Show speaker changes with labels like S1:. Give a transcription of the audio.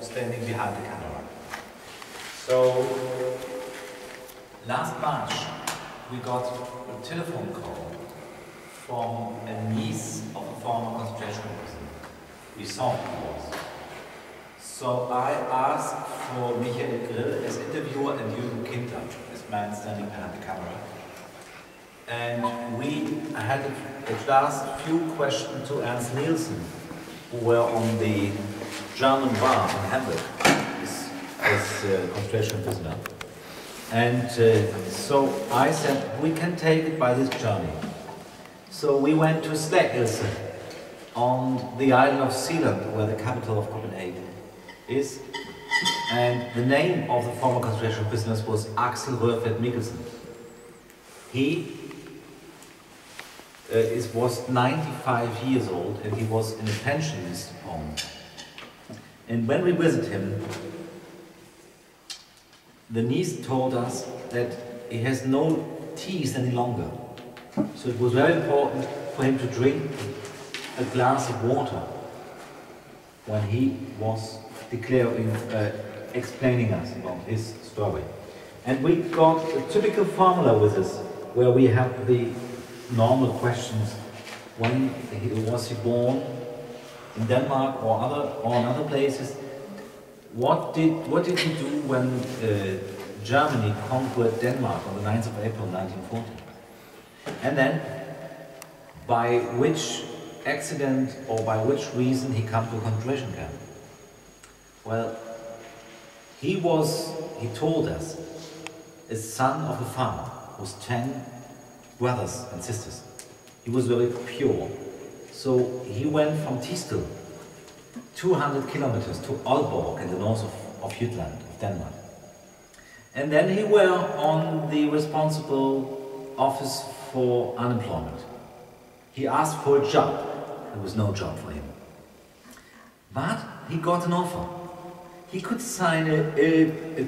S1: standing behind the camera. So, last March, we got a telephone call from a niece of a former concentration camp We saw it was. So I asked for Michael Grill as interviewer and Jürgen Kindler as man standing behind the camera. And we had at last few questions to Ernst Nielsen, were on the German bar in Hamburg as, as uh, concentration prisoner. And uh, so I said, we can take it by this journey. So we went to Slagelse on the island of Zealand, where the capital of Copenhagen is. And the name of the former concentration prisoners was Axel Røfeldt Mikkelsen. He uh, is, was 95 years old and he was in a pensionist home. And when we visited him, the niece told us that he has no teeth any longer. So it was very important for him to drink a glass of water when he was declaring, uh, explaining us about his story. And we got a typical formula with us, where we have the normal questions. When he, was he born? In Denmark or other or in other places? What did what did he do when uh, Germany conquered Denmark on the 9th of April 1940? And then, by which accident or by which reason he came to a concentration camp? Well, he was, he told us, a son of a farmer was 10 brothers and sisters. He was very pure. So he went from Tistel, 200 kilometers to Aalborg in the north of, of Jutland, of Denmark. And then he were on the responsible office for unemployment. He asked for a job. There was no job for him. But he got an offer. He could sign a, a, a